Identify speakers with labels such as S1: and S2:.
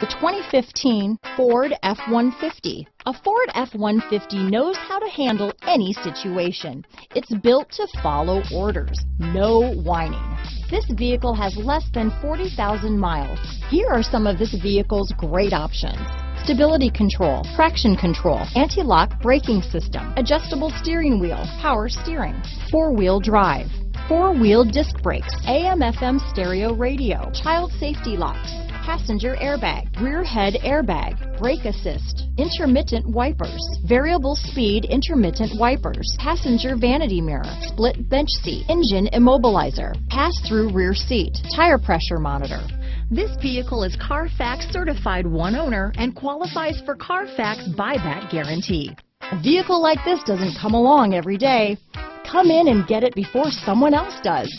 S1: The 2015 Ford F-150. A Ford F-150 knows how to handle any situation. It's built to follow orders, no whining. This vehicle has less than 40,000 miles. Here are some of this vehicle's great options. Stability control, traction control, anti-lock braking system, adjustable steering wheel, power steering, four-wheel drive, four-wheel disc brakes, AM FM stereo radio, child safety locks, passenger airbag, rear head airbag, brake assist, intermittent wipers, variable speed intermittent wipers, passenger vanity mirror, split bench seat, engine immobilizer, pass-through rear seat, tire pressure monitor. This vehicle is Carfax certified one owner and qualifies for Carfax buyback guarantee. A vehicle like this doesn't come along every day. Come in and get it before someone else does.